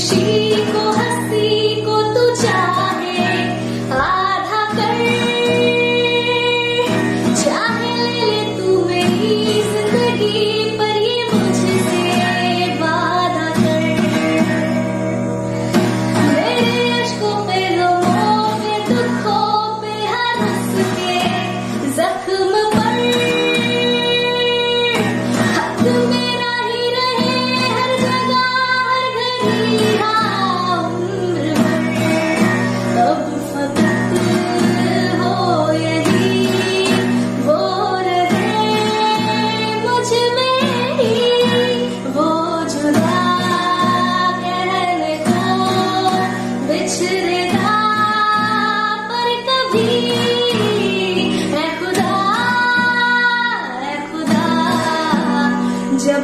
心。